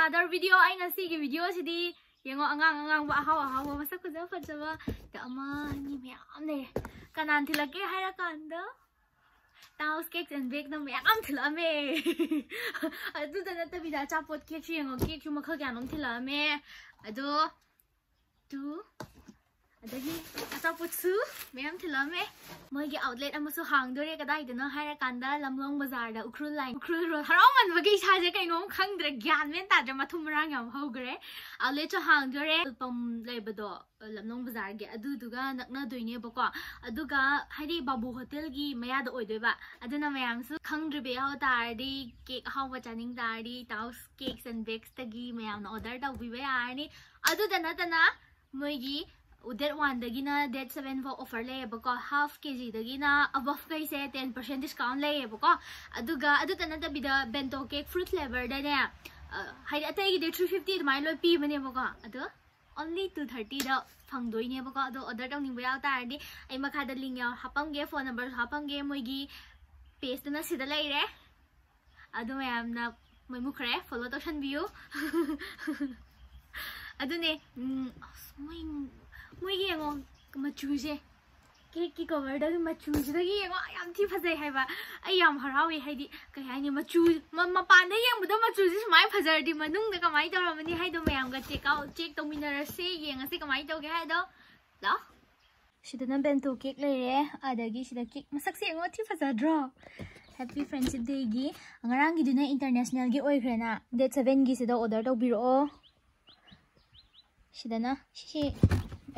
another video. Ay ngasi cái video si di yengo angang angang ba hawa hawa masak kuja fajaba da ama ni meyam ne kanan thilake haira kanda Taos-Keks entweg ng may akam tilame. Ado da na tabi da chapot keks yung keks yung makagyanong tilame. Ado, two, ꯑꯗꯒꯤ ꯑꯆꯥꯄꯣꯠꯁꯨ ꯃꯌꯥꯝ ꯊꯤꯜꯂꯝꯃꯦ ꯃꯣꯏꯒꯤ ꯑꯥꯎꯠꯂꯦꯠ ꯑꯃꯁꯨ ꯍꯥꯡꯗꯣꯔꯦ ꯀꯗꯥꯏꯗꯅꯣ ꯍꯥꯏꯔꯀꯥꯟꯗ ꯂꯝꯂꯣꯡ ꯕꯖꯥꯔꯗ ꯎꯈ꯭ꯔꯨꯜ ꯂꯥꯏꯟ ꯎꯈ꯭ꯔꯨꯜ ꯔꯣꯗ ꯍꯔꯥꯎꯃꯟꯕꯒꯤ ꯏꯁꯥꯁꯦ ꯀꯩꯅꯣꯝ ꯈꯪꯗ꯭ꯔꯦ ꯒ꯭ꯌꯥꯟ ꯃꯦꯟ ꯇꯥꯗ꯭ꯔꯦ ꯃꯊꯨꯝ ꯃꯔꯥꯡ ꯌꯥꯝ ꯍꯧꯈ꯭ꯔꯦ ꯑꯥꯎꯠꯂꯦꯠꯁꯨ ꯍꯥꯡꯗꯣꯔꯦ ꯄꯝ ꯂꯩꯕꯗꯣ ꯂꯝꯂꯣꯡ ꯕꯖꯥꯔꯒꯤ ꯑꯗꯨꯗꯨꯒ ꯅꯛꯅꯗꯣꯏꯅꯦꯕꯀꯣ ꯑꯗꯨꯒ ꯍꯥꯏꯗꯤ ꯕꯥꯕꯨ ꯍꯣꯇꯦꯜꯒꯤ ꯃꯌꯥꯗ ꯑꯣꯏꯗꯣꯏꯕ ꯑꯗꯨꯅ ꯃꯌꯥꯝꯁꯨ ꯈꯪꯗ꯭ꯔꯤꯕ ꯌꯥꯎ ꯇꯥꯔꯗꯤ ꯀꯦꯛ ꯑꯍꯥꯎꯕ ꯆꯥꯅꯤꯡ ꯇꯥꯔꯗꯤ ꯇꯥꯎꯁ ꯀꯦꯛꯁ ꯑꯦꯟ ꯕꯦꯛꯁꯇꯒꯤ ꯃꯌꯥꯝꯅ ꯑꯣꯔꯗꯔ ꯇꯧꯕꯤꯕ ꯌꯥꯔꯅꯤ ꯑꯗꯨꯗ ꯅꯠꯇꯅ ꯃꯣꯏꯒꯤ ꯗꯦꯠ ꯋꯥꯟꯗꯒꯤꯅ ꯗꯦꯠ ꯁꯚꯦꯟ ꯐꯥꯎ ꯑꯣꯐꯔ ꯂꯩꯌꯦꯕꯀꯣ ꯍꯥꯐ ꯀꯦ ꯖꯤꯗꯒꯤꯅ ꯑꯕꯐ ꯀꯩꯁꯦ ꯇꯦꯟ ꯄꯔꯁꯦꯟ ꯗꯤꯁꯀꯥꯎꯟ ꯂꯩꯌꯦꯕꯀꯣ ꯑꯗꯨꯒ ꯑꯗꯨꯇ ꯅꯠꯇꯕꯤꯗ ꯕꯦꯟꯇꯣ ꯀꯦꯛ ꯐ꯭ꯔꯨꯠ ꯐ꯭ꯂꯦꯚꯔꯗꯅꯦ ꯍꯥꯏꯗꯤ ꯑꯇꯩꯒꯤꯗꯤ ꯊ꯭ꯔꯤ ꯐꯤꯐꯇꯤ ꯑꯗꯨꯃꯥꯏꯅ ꯂꯣꯏ ꯄꯤꯕꯅꯦꯕꯀꯣ ꯑꯗꯣ only 230ꯗ ꯐꯪꯗꯣꯏꯅꯦꯕꯀꯣ ꯑꯗꯣ ꯑꯣꯔꯗꯔ ꯇꯧꯅꯤꯡꯕ ꯌꯥꯎ ꯇꯥꯔꯗꯤ ꯑꯩ ꯃꯈꯥꯗ ꯂꯤꯡ ꯌꯥꯎ ꯍꯥꯞꯄꯝꯒꯦ ꯐꯣꯟ ꯅꯝꯕꯔꯁꯨ ꯍꯥꯞꯄꯝꯒꯦ ꯃꯣꯏꯒꯤ ꯄꯦꯖꯇꯨꯅ ꯁꯤꯗ ꯂꯩꯔꯦ ꯑꯗꯨ ꯃꯌꯥꯝꯅ ꯃꯣꯏ ꯃꯨꯈ꯭ꯔꯦ ꯐꯣꯂꯣ ꯇꯧꯁꯟꯕꯤꯌꯨ ꯑꯗꯨꯅꯦ ꯃꯣꯏ ꯃꯣꯏꯒꯤ ꯌꯦꯡꯉꯣ ꯃꯆꯨꯁꯦ ꯀꯦꯛꯀꯤ ꯀꯣꯕꯔꯗꯒꯤ ꯃꯆꯨꯁꯤꯗꯒꯤ ꯌꯦꯡꯉꯣ ꯌꯥꯝ ꯊꯤ ꯐꯖꯩ ꯍꯥꯏꯕ ꯑꯩ ꯌꯥꯝ ꯍꯔꯥꯎꯏ ꯍꯥꯏꯗꯤ ꯀꯩ ꯍꯥꯏꯅꯤ ꯃꯆꯨ ꯃꯄꯥꯟꯗ ꯌꯦꯡꯕꯗ ꯃꯆꯨꯁꯦ ꯁꯨꯃꯥꯏꯅ ꯐꯖꯔꯗꯤ ꯃꯅꯨꯡꯗ ꯀꯃꯥꯏꯅ ꯇꯧꯔꯝꯃꯅꯤ ꯍꯥꯏꯗꯣ ꯃꯌꯥꯝꯒ ꯆꯦꯛ ꯑꯥꯎꯠ ꯆꯦꯛ ꯇꯧꯃꯤꯟꯅꯔꯁꯦ ꯌꯦꯡꯉꯁꯤ ꯀꯃꯥꯏꯅ ꯇꯧꯒꯦ ꯍꯥꯏꯗꯣ ꯂꯥꯛꯑꯣ ꯁꯤꯗꯅ ꯕꯦꯟꯇꯣ ꯀꯦꯛ ꯂꯩꯔꯦ ꯑꯗꯒꯤ ꯁꯤꯗ ꯀꯦꯛ ꯃꯁꯛꯁꯦ ꯌꯦꯡꯉꯣ ꯊꯤ ꯐꯖꯗ꯭ꯔꯣ ꯍꯦꯄꯤ ꯐ꯭ꯔꯦꯟꯁꯤꯞ ꯗꯦꯒꯤ ꯉꯔꯥꯡꯒꯤꯗꯨꯅ ꯏꯟꯇꯔꯅꯦꯁꯅꯦꯜꯒꯤ ꯑꯣꯏꯈ꯭ꯔꯦꯅ ꯗꯦꯠ ꯁꯚꯦꯟꯒꯤꯁꯤꯗ ꯑꯣꯔꯗꯔ ꯇꯧꯕꯤꯔꯛꯑꯣ ꯁꯤꯗꯅ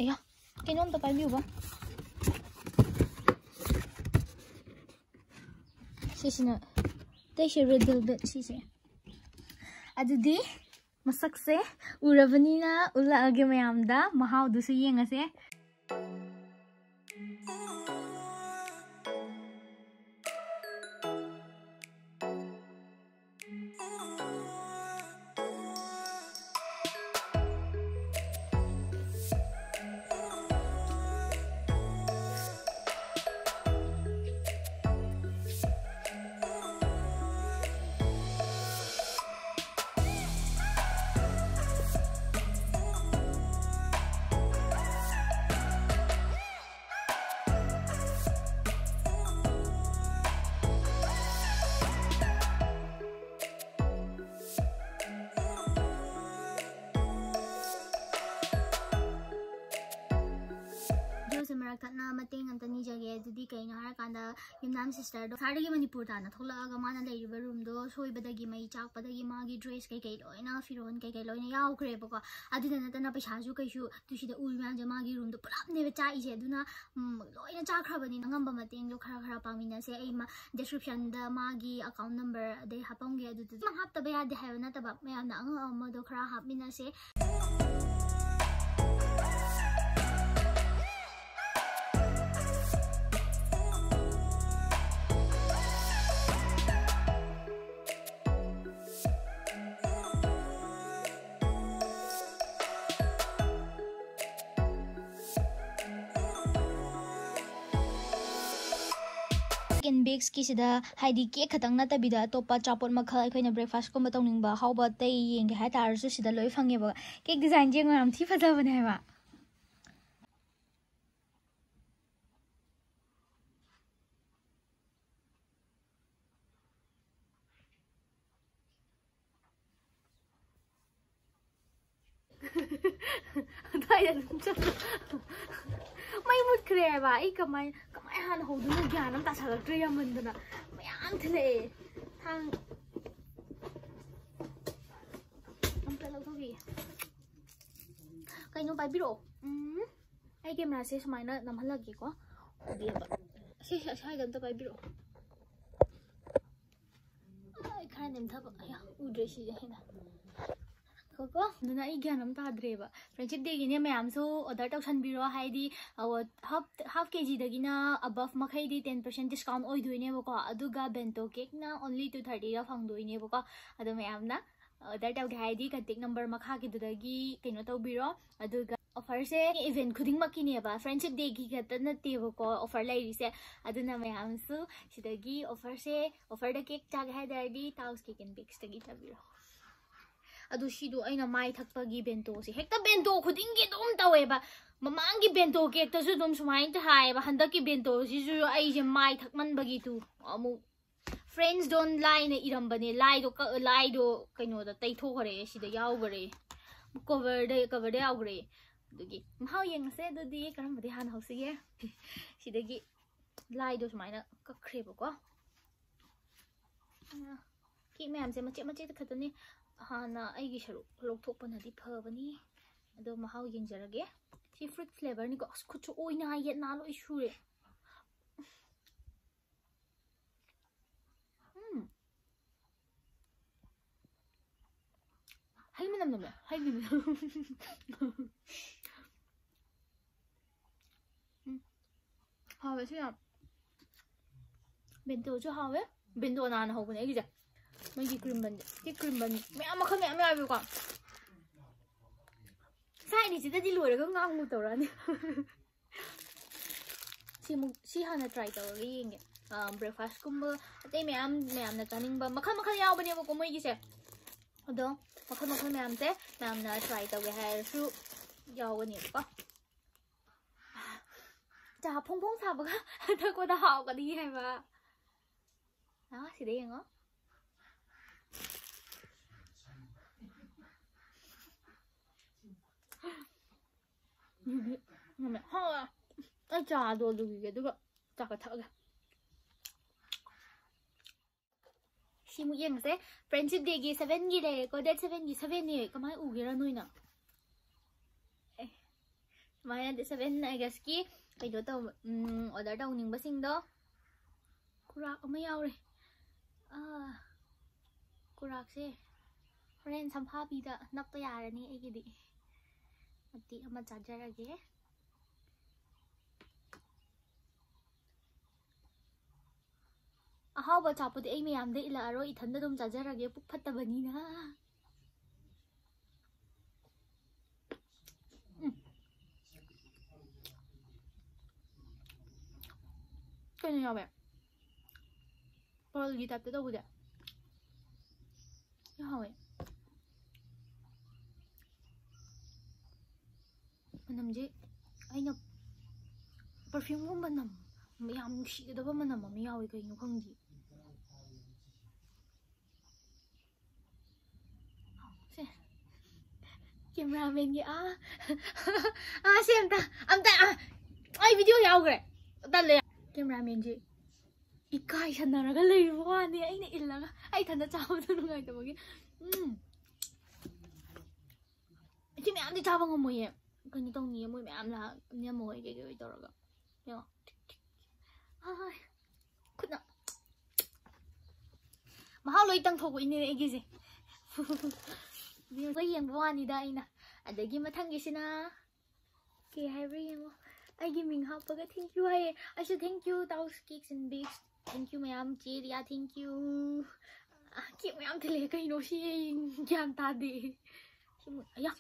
Ayo, kenyong to kayo juga? Sisi na. Tay si Riddle Bit, sisi. Ado di, masak se, Ura vanina, ula agi mayamda. Mahaw, dusuyin nga si. ꯃꯇꯦꯡ ꯑꯝꯇ ꯅꯤꯖꯒꯦ ꯑꯗꯨꯗꯤ ꯀꯩꯅꯣ ꯍꯥꯏꯔꯀꯥꯟꯗ ꯌꯨꯝꯅꯥꯝ ꯁꯤꯁꯇꯔꯗꯣ ꯁꯥꯔꯗꯒꯤ ꯃꯅꯤꯄꯨꯔ ꯇꯥꯅ ꯊꯣꯛꯂꯛꯑꯒ ꯃꯥꯅ ꯂꯩꯔꯤꯕ ꯔꯨꯝꯗꯣ ꯁꯣꯏꯕꯗꯒꯤ ꯃꯩ ꯆꯥꯛꯄꯗꯒꯤ ꯃꯥꯒꯤ ꯗ꯭ꯔꯦꯁ ꯀꯩꯀꯩ ꯂꯣꯏꯅ ꯐꯤꯔꯣꯜ ꯀꯩꯀꯩ ꯂꯣꯏꯅ ꯌꯥꯎꯈ꯭ꯔꯦꯕꯀꯣ ꯑꯗꯨꯗ ꯅꯠꯇꯅ ꯄꯩꯁꯥꯁꯨ ꯀꯩꯁꯨ ꯇꯨꯁꯤꯗ ꯎꯔꯤ ꯃꯌꯥꯝꯁꯦ ꯃꯥꯒꯤ ꯔꯨꯝꯗꯣ ꯄꯨꯂꯞꯅꯦꯕ ꯆꯥꯛꯏꯁꯦ ꯑꯗꯨꯅ ꯂꯣꯏꯅ ꯆꯥꯈ꯭ꯔꯕꯅꯤꯅ ꯑꯉꯝꯕ ꯃꯇꯦꯡꯗꯣ ꯈꯔ ꯈꯔ ꯄꯥꯡꯃꯤꯟꯅꯁꯦ ꯑꯩ ꯗꯦꯁꯀ꯭ꯔꯤꯞꯁꯟꯗ ꯃꯥꯒꯤ ꯑꯦꯀꯥꯎꯟ ꯅꯝꯕꯔ ꯑꯗꯩ ꯍꯥꯞꯄꯝꯒꯦ ꯑꯗꯨꯗ ꯍꯥꯞꯇꯕ ꯌꯥꯗꯦ ꯍꯥꯏꯕ ꯅꯠꯇꯕ ꯃꯌꯥꯝꯅ ꯑꯉꯝ ꯑꯃꯗꯣ ꯈꯔ ꯍꯥꯞꯃꯤꯟꯅꯁꯦ ꯕꯦꯛꯁꯀꯤꯁꯤꯗ ꯍꯥꯏꯗꯤ ꯀꯦꯛ ꯈꯛꯇꯪ ꯅꯠꯇꯕꯤꯗ ꯑꯇꯣꯞꯄ ꯑꯆꯥꯄꯣꯠ ꯃꯈꯜ ꯑꯩꯈꯣꯏꯅ ꯕ꯭ꯔꯦꯛꯐꯥꯁꯀꯨꯝꯕ ꯇꯧꯅꯤꯡꯕ ꯑꯍꯥꯎꯕ ꯑꯇꯩ ꯌꯦꯡꯒꯦ ꯍꯥꯏꯇꯥꯔꯁꯨ ꯁꯤꯗ ꯂꯣꯏ ꯐꯪꯉꯦꯕ ꯀꯦꯛ ꯗꯤꯖꯥꯏꯟꯁꯦ ꯌꯦꯡꯉꯣ ꯌꯥꯝ ꯊꯤ ꯐꯖꯕꯅꯦ ꯍꯥꯏꯕ ꯑꯗꯨꯋꯥꯏꯗ ꯑꯗꯨꯝ ꯆꯠꯂꯣ ꯃꯩ ꯃꯨꯠꯈ꯭ꯔꯦ ꯍꯥꯏꯕ ꯑꯩ ꯀꯃꯥꯏ ꯀꯃꯥꯏ ꯍꯥꯟꯅ ꯍꯧꯗꯣꯏꯅꯣ ꯒ꯭ꯌꯥꯟ ꯑꯃ ꯇꯥꯁꯜꯂꯛꯇ꯭ꯔꯦ ꯌꯥꯝꯃꯟꯗꯅ ꯃꯌꯥꯝ ꯊꯤꯜꯂꯛꯑꯦ ꯊꯥꯡ ꯑꯝꯇ ꯂꯧꯊꯣꯛꯈꯤꯒꯦ ꯀꯩꯅꯣ ꯄꯥꯏꯕꯤꯔꯛꯑꯣ ꯎꯝ ꯑꯩ ꯀꯦꯃꯦꯔꯥꯁꯦ ꯁꯨꯃꯥꯏꯅ ꯅꯝꯍꯜꯂꯒꯦꯀꯣ ꯎꯗꯦꯕ ꯁꯤ ꯑꯁ꯭ꯋꯥꯏꯗ ꯑꯝꯇ ꯄꯥꯏꯕꯤꯔꯛꯑꯣ ꯑꯩ ꯈꯔ ꯅꯦꯝꯊꯕ ꯑꯌꯥ ꯎꯗ꯭ꯔꯦ ꯁꯤꯁꯦ ꯍꯦꯟꯅ ꯀꯣ ꯑꯗꯨꯅ ꯑꯩ ꯒ꯭ꯌꯥꯟ ꯑꯃ ꯇꯥꯗ꯭ꯔꯦꯕ ꯐ꯭ꯔꯦꯟꯁꯤꯞ ꯗꯦꯒꯤꯅꯦ ꯃꯌꯥꯝꯁꯨ ꯑꯣꯔꯗꯔ ꯇꯧꯁꯟꯕꯤꯔꯣ ꯍꯥꯏꯗꯤ ꯍꯥꯐ ꯀꯦ ꯖꯤꯗꯒꯤꯅ ꯑꯕꯐ ꯃꯈꯩꯗꯤ ꯇꯦꯟ ꯄꯔꯁꯦꯟ ꯗꯤꯁꯀꯥꯎꯟ ꯑꯣꯏꯗꯣꯏꯅꯦꯕꯀꯣ ꯑꯗꯨꯒ ꯕꯦꯟꯇꯣ ꯀꯦꯛꯅ ꯑꯣꯟꯂꯤ ꯇꯨ ꯊꯥꯔꯇꯤꯗ ꯐꯪꯗꯣꯏꯅꯦꯕꯀꯣ ꯑꯗꯣ ꯃꯌꯥꯝꯅ ꯑꯣꯔꯗꯔ ꯇꯧꯒꯦ ꯍꯥꯏꯔꯗꯤ ꯀꯟꯇꯦꯛ ꯅꯝꯕꯔ ꯃꯈꯥꯒꯤꯗꯨꯗꯒꯤ ꯀꯩꯅꯣ ꯇꯧꯕꯤꯔꯣ ꯑꯗꯨꯒ ꯑꯣꯐꯔꯁꯦ ꯏꯚꯦꯟ ꯈꯨꯗꯤꯡꯃꯛꯀꯤꯅꯦꯕ ꯐ꯭ꯔꯦꯟꯁꯤꯞ ꯗꯦꯒꯤ ꯈꯛꯇ ꯅꯠꯇꯦꯕꯀꯣ ꯑꯣꯐꯔ ꯂꯩꯔꯤꯁꯦ ꯑꯗꯨꯅ ꯃꯌꯥꯝꯁꯨ ꯁꯤꯗꯒꯤ ꯑꯣꯐꯔꯁꯦ ꯑꯣꯐꯔꯗ ꯀꯦꯛ ꯆꯥꯒꯦ ꯍꯥꯏ ꯇꯥꯔꯗꯤ ꯇꯥꯎꯁ ꯀꯦꯛ ꯑꯦꯟ ꯕꯦꯛꯁꯇꯒꯤ ꯆꯥꯕꯤꯔꯣ ꯑꯗꯨ ꯁꯤꯗꯣ ꯑꯩꯅ ꯃꯥꯏ ꯊꯛꯄꯒꯤ ꯕꯦꯟꯇꯣꯁꯦ ꯍꯦꯛꯇ ꯕꯦꯟꯇꯣ ꯈꯨꯗꯤꯡꯒꯤ ꯑꯗꯨꯝ ꯇꯧꯋꯦꯕ ꯃꯃꯥꯡꯒꯤ ꯕꯦꯟꯇꯣ ꯀꯦꯛꯇꯁꯨ ꯑꯗꯨꯝ ꯁꯨꯃꯥꯏꯅ ꯍꯥꯏꯌꯦꯕ ꯍꯟꯗꯛꯀꯤ ꯕꯦꯟꯇꯣꯁꯤꯁꯨ ꯑꯩꯁꯦ ꯃꯥꯏ ꯊꯛꯃꯟꯕꯒꯤ ꯇꯨ ꯑꯃꯨꯛ ꯐ꯭ꯔꯦꯟꯁ ꯗꯣꯟ ꯂꯥꯏꯅ ꯏꯔꯝꯕꯅꯦ ꯂꯥꯏꯗꯣ ꯂꯥꯏꯗꯣ ꯀꯩꯅꯣꯗ ꯇꯩꯊꯣꯛꯈ꯭ꯔꯦ ꯁꯤꯗ ꯌꯥꯎꯈ꯭ꯔꯦ ꯀꯣꯚꯔꯗ ꯀꯣꯚꯔꯗ ꯌꯥꯎꯈ꯭ꯔꯦ ꯑꯗꯨꯒꯤ ꯃꯍꯥꯎ ꯌꯦꯡꯉꯁꯦ ꯑꯗꯨꯗꯤ ꯀꯔꯝꯕꯗꯤ ꯍꯥꯟꯅ ꯍꯧꯁꯤꯒꯦ ꯁꯤꯗꯒꯤ ꯂꯥꯏꯗꯣ ꯁꯨꯃꯥꯏꯅ ꯀꯛꯈ꯭ꯔꯦꯕꯀꯣ ꯀꯦꯛ ꯃꯌꯥꯝꯁꯦ ꯃꯆꯦꯠ ꯃꯆꯦꯠ ꯈꯛꯇꯅꯤ ꯍꯥꯟꯅ ꯑꯩꯒꯤ ꯁꯔꯨꯛ ꯂꯧꯊꯣꯛꯄꯅꯗꯤ ꯐꯕꯅꯤ ꯑꯗꯣ ꯃꯍꯥꯎ ꯌꯦꯡꯖꯔꯒꯦ ꯁꯤ ꯐ꯭ꯔꯨꯠ ꯐ꯭ꯂꯦꯚꯔꯅꯤꯀꯣ ꯑꯁ ꯈꯨꯠꯁꯨ ꯑꯣꯏꯅ ꯌꯦꯠ ꯅꯥ ꯂꯣꯏ ꯁꯨꯔꯦ ꯍꯩ ꯃꯅꯝ ꯅꯝꯃꯦ ꯍꯩꯒꯤ ꯍꯥꯎꯋꯦ ꯁꯤ ꯌꯥꯝ ꯕꯦꯟꯇꯣꯁꯨ ꯍꯥꯎꯋꯦ ꯕꯦꯟꯇꯣ ꯅꯥꯟꯅ ꯍꯧꯕꯅꯦ ꯑꯩꯒꯤꯁꯦ mấy 뭔지 그림 bẩn cái cream bẩn mẹ, mà không mẹ mẹ vì quả. Sai thì chỉ ta đi lùi được không ngon một tổ rồi si một si hana try tổ cái gì nhỉ breakfast cũng bơ thế mẹ em mẹ em là cho nên bơ. Mà không mà không nhau bên em cũng mấy gì sẽ đó mà không mà không mẹ em thế, mẹ em là try tổ cái hai số giàu cái gì có. Chả phong phong sao bơ cái tôi có đau cái đi hay mà. Đó, thì đấy ngon 유리 그다음에 허가 짜자 너도 이게 누가 짜가 타가 시무 영세 프렌치 데기 세븐기래 거대 세븐기 세븐이 그만 우기라 노이나 마야한테 세븐 아이가스키 그래도 또 음, 어달 다운인 버싱더 구락 어머 야오래 아 구락세 호렌 삼파비다 납도 야라니 애기디 어디 한번 자잘하게. 아하바 뭐 자부드 에이미 암데 일라로 이 단다 좀 자잘하게 뽑았다 바니나. 그냥 여배 벌기 다 뜯어보자. 야왜 ꯃꯅꯝꯁꯦ ꯑꯩꯅ ꯄꯔꯐ꯭ꯌꯨꯝꯒꯨꯝꯕ ꯃꯅꯝ ꯌꯥꯝ ꯅꯨꯡꯁꯤꯒꯗꯕ ꯃꯅꯝ ꯑꯃ ꯌꯥꯎꯋꯤ ꯀꯩꯅꯣ ꯈꯪꯗꯦ ꯁꯦ ꯀꯦꯃꯦꯔꯥꯃꯦꯟꯒꯤ ꯑꯥ ꯑꯥ ꯁꯦ ꯑꯝꯇ ꯑꯝꯇ ꯑꯩ ꯚꯤꯗꯤꯑꯣ ꯌꯥꯎꯈ꯭ꯔꯦ ꯇꯜꯂꯦ ꯀꯦꯃꯦꯔꯥꯃꯦꯟꯁꯦ ꯏꯀꯥꯏꯁꯟꯅꯔꯒ ꯂꯩꯕ ꯋꯥꯅꯤ ꯑꯩꯅ ꯏꯜꯂꯒ ꯑꯩ ꯊꯟꯗ ꯆꯥꯕꯗꯣ ꯅꯨꯡꯉꯥꯏꯇꯕꯒꯤ ꯎꯝ ꯁꯤ ꯃꯌꯥꯝꯗꯤ ꯆꯥꯕ ꯉꯝꯃꯣꯏꯌꯦ ꯀꯩꯅꯣ ꯇꯧꯅꯤꯌꯦ ꯃꯣꯏ ꯃꯌꯥꯝ ꯂꯥꯛꯑꯅꯤꯌꯦ ꯃꯣꯏ ꯀꯩꯀꯩ ꯑꯣꯏ ꯇꯧꯔꯒ ꯌꯦꯡꯉꯣ ꯍꯣꯏ ꯈꯨꯠꯅ ꯃꯍꯥꯎ ꯂꯣꯏ ꯇꯪꯊꯣꯛꯄ ꯏꯅꯦ ꯑꯩꯒꯤꯁꯦ ꯑꯩꯈꯣꯏ ꯌꯦꯡꯕ ꯋꯥꯅꯤꯗ ꯑꯩꯅ ꯑꯗꯒꯤ ꯃꯊꯪꯒꯤꯁꯤꯅ ꯀꯩ ꯍꯥꯏꯕ꯭ꯔꯥ ꯌꯦꯡꯉꯣ ꯑꯩꯒꯤ ꯃꯤꯡ ꯍꯥꯞꯄꯒ ꯊꯦꯡꯀ꯭ꯌꯨ ꯍꯥꯏꯌꯦ ꯑꯩꯁꯨ thank you Tao's cakes and bakes thank you ꯃꯌꯥꯝ ꯆꯦ ꯔꯤꯌꯥ ꯊꯦꯡꯀ꯭ꯌꯨ ꯀꯦꯛ ꯃꯌꯥꯝ ꯊꯤꯜꯂꯛꯑꯦ ꯀꯩꯅꯣ ꯁꯤ ꯑꯩ ꯒ꯭ꯌꯥꯟ ꯇꯥꯗꯦ ꯁꯤ ꯑꯌꯥ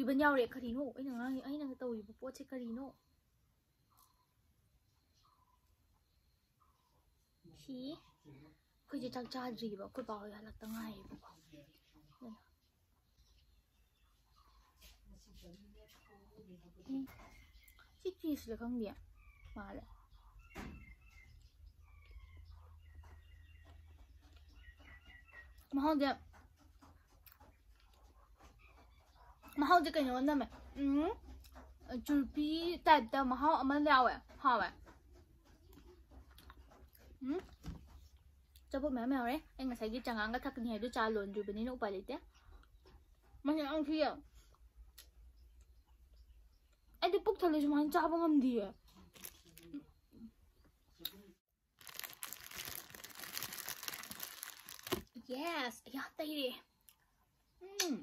리본 야오레 카리노 아이나 아이나 또 이거 뽀체 카리노 시 그지 작자 드리버 그 바오야 락당 아이고 chị chị sẽ không điểm mà đấy mà không điểm mà hao cái nhỏ nè mày ừ chủ bị tại đâu mà hao mà leo ấy hao ấy ừ cho bố mẹ mèo đấy anh nghe thấy cái chẳng anh cái thắc này đứa cha luôn rồi bên ấy nó phải lấy té mà nhà ông kia anh đi bốc thằng này cho anh cha bông ông đi ấy Yes, I got that. Mmm.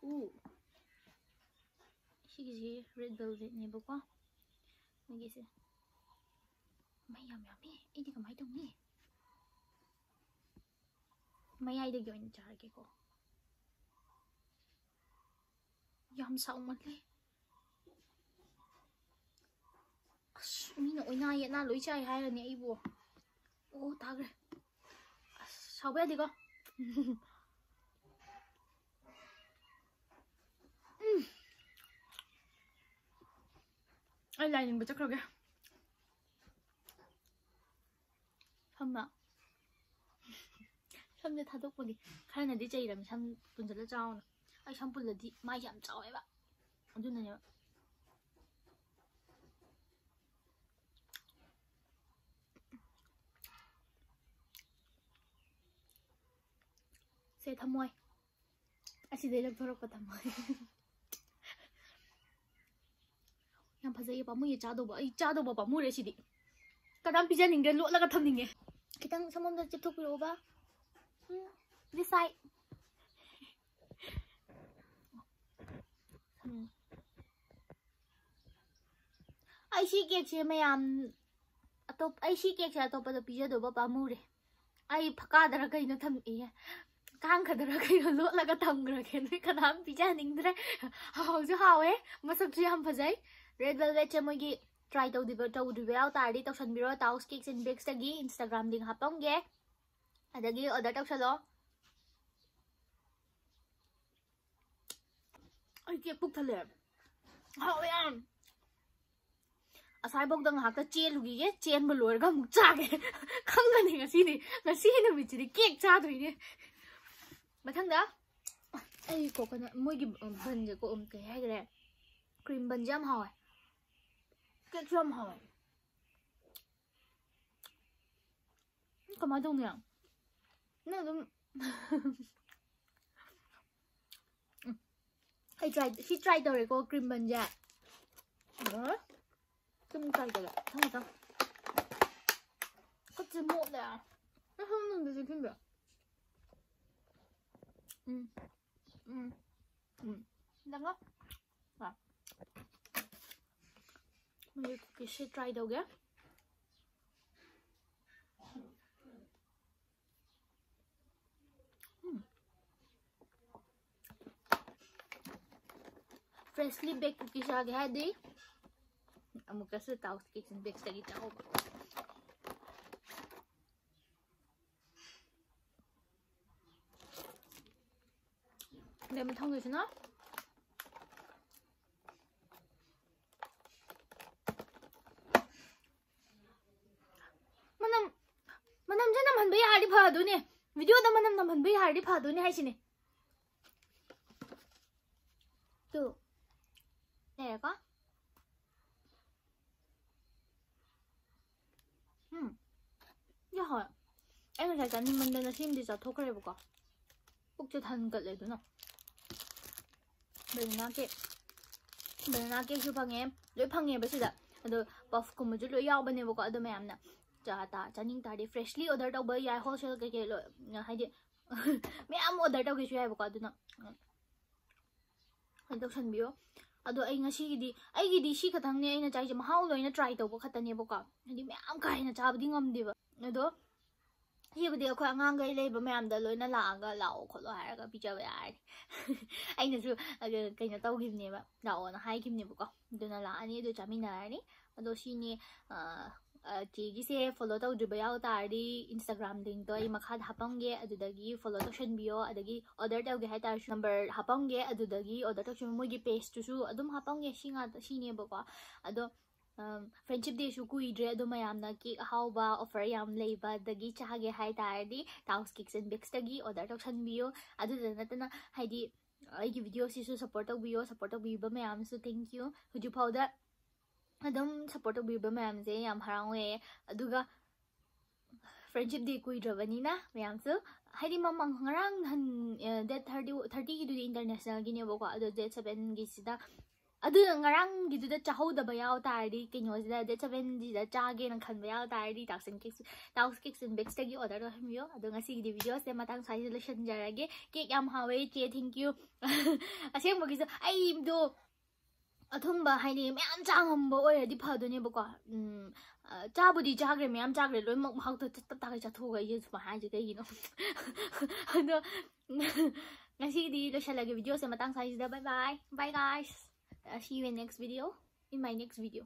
u, cái gì red velvet này bao 있어 mày yum yum ấy đi cái máy đông nè mày ai đi gọi chơi cái cô? Yum sao mất thế, mình nói na vậy na lối chơi hay là nhảy bùa. Ô ta rồi sao bé đi con 아이라이닝부터 그러게 설마 설마 다독보니 카레나 DJ라면 3분 전에 짜오나 아이 3분 전에 마이 안 짜오 해봐 안 좋네요 세 담모이 아시 내려 돌아가 담모이 ꯌꯥꯝ ꯐꯖꯩꯌꯦ ꯄꯥꯝꯃꯨꯌꯦ ꯆꯥꯗꯧꯕ ꯑꯩ ꯆꯥꯗꯧꯕ ꯄꯥꯝꯃꯨꯔꯦ ꯁꯤꯗꯤ ꯀꯅꯥꯝ ꯄꯤꯖꯅꯤꯡꯗ꯭ꯔꯦ ꯂꯣꯠꯂꯒ ꯊꯝꯅꯤꯡꯉꯦ ꯈꯤꯇꯪ ꯁꯃꯣꯝꯗ ꯆꯤꯞꯊꯣꯛꯄꯤꯔꯛꯑꯣꯕ this side Red Velvet chamogi try tau diba tau diba tardi tau san biro tau cakes and bakes tagi Instagram link hapong ge adagi order tau salo ai kia puk thale hao yan asai bok dang hakta chen lugi ge chen ba lor ga muk cha ge khang ga ni ngasi ni ngasi na mi chiri cake cha dui ne mathang da ai coconut moi gi ban je ko um ke hai ge cream ban jam hao 干吗了？你干嘛动的呀？那都，嗯，还拽，还拽到那个裙边上。怎么拽的了？怎么着？裤子没呢？那还能变成裙边？嗯，嗯，嗯，那个。mình cái sẽ try đâu ghé freshly baked cookies आ गया है दी अमुकसु ताउस किचन बेक्सटगी चाहोबा 내 통이시나? 남 한베이 하리 파도니 하시네 또 내가 음. 야, em thấy cả nhưng mình đây là sim thì giờ thôi cái này bọc bọc cho thân cận lại đúng không banana cake banana cake 주 방에 lối 방에 버시다 ꯑꯗꯣ puff ꯀꯨꯝꯕꯁꯨ ꯂꯣꯏ ꯌꯥꯎꯕꯅꯦꯕꯀꯣ ꯑꯗꯣ ꯃꯌꯥꯝꯅ ꯆꯥ ꯇꯥ ꯆꯥꯅꯤꯡ ꯇꯥꯔꯗꯤ ꯐ꯭ꯔꯦꯁꯂꯤ ꯑꯣꯔꯗꯔ ꯇꯧꯕ ꯌꯥꯏ ꯍꯣꯜꯁꯦꯜ ꯀꯩꯀꯩ ꯂꯣꯏ ꯍꯥꯏꯗꯤ ꯃꯌꯥꯝ ꯑꯣꯔꯗꯔ ꯇꯧꯒꯦꯁꯨ ꯌꯥꯏꯕꯀꯣ ꯑꯗꯨꯅ ꯇꯧꯁꯟꯕꯤꯌꯣ ꯑꯗꯣ ꯑꯩ ꯉꯁꯤꯒꯤꯗꯤ ꯑꯩꯒꯤꯗꯤ ꯁꯤ ꯈꯛꯇꯪꯅꯦ ꯑꯩꯅ ꯆꯥꯏꯁꯦ ꯃꯍꯥꯎ ꯂꯣꯏꯅ ꯇ꯭ꯔꯥꯏ ꯇꯧꯕ ꯈꯛꯇꯅꯦꯕꯀꯣ ꯍꯥꯏꯗꯤ ꯃꯌꯥꯝ ꯀꯥ ꯍꯦꯟꯅ ꯆꯥꯕꯗꯤ ꯉꯝꯗꯦꯕ ꯑꯗꯣ ꯁꯤꯕꯨꯗꯤ ꯑꯩꯈꯣꯏ ꯑꯉꯥꯡꯈꯩ ꯂꯩꯕ ꯃꯌꯥꯝꯗ ꯂꯣꯏꯅ ꯂꯥꯛꯑꯒ ꯂꯥꯛꯑꯣ ꯈꯣꯠꯂꯣ ꯍꯥꯏꯔꯒ ꯄꯤꯖꯕ ꯌꯥꯔꯅꯤ ꯑꯩꯅꯁꯨ ꯀꯩꯅꯣ ꯇꯧꯈꯤꯕꯅꯦꯕ ꯂꯥꯛꯑꯣꯅ ꯍꯥꯏꯈꯤꯕꯅꯦꯕꯀꯣ ꯑꯗꯨꯅ ꯂꯥꯛꯑꯅꯤ ꯑꯗꯨ ꯆꯥꯃꯤꯟꯅꯔꯅꯤ ꯑꯗꯣ ꯁꯤꯅꯤ ꯆꯦꯒꯤꯁꯦ ꯐꯣꯂꯣ ꯇꯧꯗ꯭ꯔꯤꯕ ꯌꯥꯎ ꯇꯥꯔꯗꯤ ꯏꯟꯁꯇꯥꯒ꯭ꯔꯥꯝ ꯂꯤꯡꯛꯇꯣ ꯑꯩ ꯃꯈꯥꯗ ꯍꯥꯞꯄꯝꯒꯦ ꯑꯗꯨꯗꯒꯤ ꯐꯣꯂꯣ ꯇꯧꯁꯟꯕꯤꯌꯣ ꯑꯗꯒꯤ ꯑꯣꯔꯗꯔ ꯇꯧꯒꯦ ꯍꯥꯏꯇꯥꯔꯁꯨ ꯅꯝꯕꯔ ꯍꯥꯞꯄꯝꯒꯦ ꯑꯗꯨꯗꯒꯤ ꯑꯣꯔꯗꯔ ꯇꯧꯁꯟꯕ ꯃꯣꯏꯒꯤ ꯄꯦꯖꯇꯨꯁꯨ ꯑꯗꯨꯝ ꯍꯥꯞꯄꯝꯒꯦ ꯁꯤ ꯉꯥꯛꯇ ꯁꯤꯅꯦꯕꯀꯣ ꯑꯗꯣ ꯐ꯭ꯔꯦꯟꯁꯤꯞ ꯗꯦꯁꯨ ꯀꯨꯏꯗ꯭ꯔꯦ ꯑꯗꯣ ꯃꯌꯥꯝꯅ ꯀꯦꯛ ꯑꯍꯥꯎꯕ ꯑꯣꯐꯔ ꯌꯥꯝ ꯂꯩꯕ ꯑꯗꯒꯤ ꯆꯥꯒꯦ ꯍꯥꯏ ꯇꯥꯔꯗꯤ ꯇꯥꯎꯁ ꯀꯦꯛꯁ ꯑꯦꯟ ꯕꯦꯛꯁꯇꯒꯤ ꯑꯣꯔꯗꯔ ꯇꯧꯁꯟꯕꯤꯌꯣ ꯑꯗꯨꯗ ꯅꯠꯇꯅ ꯍꯥꯏꯗꯤ ꯑꯩꯒꯤ ꯚꯤꯗꯤꯑꯣꯁꯤꯁꯨ ꯁꯞꯄꯣꯔꯠ ꯇꯧꯕꯤꯌꯣ ꯁꯞꯄꯣꯔꯠ ꯇꯧꯕꯤꯕ ꯑꯗꯨꯝ ꯁꯞꯄꯣꯔꯠ ꯇꯧꯕꯤꯕ ꯃꯌꯥꯝꯁꯦ ꯌꯥꯝ ꯍꯔꯥꯎꯋꯦ ꯑꯗꯨꯒ friendship day kuidrabanina mayamsu haidi mamang ngarang han date 30 30 gi du international gi ne bako ado date 7 gi sida adu ngarang gi du da chahau da bayaw tari kinyo sida date 7 gi da chage nang khan bayaw tari taksin kik taus kik sin bex अथुम्बा हाइने म्याम चाङम्बो ओरेदि फदुनेबको चाबुदि चाग्रे म्याम चाग्रे लोइ मक मक त तत्ता गइ चाथु गइ यस हाइजे गइनो अदो ngasi लोइसलगे भिडियो से मतंग साइज the bye bye bye guys see you in next video in my next video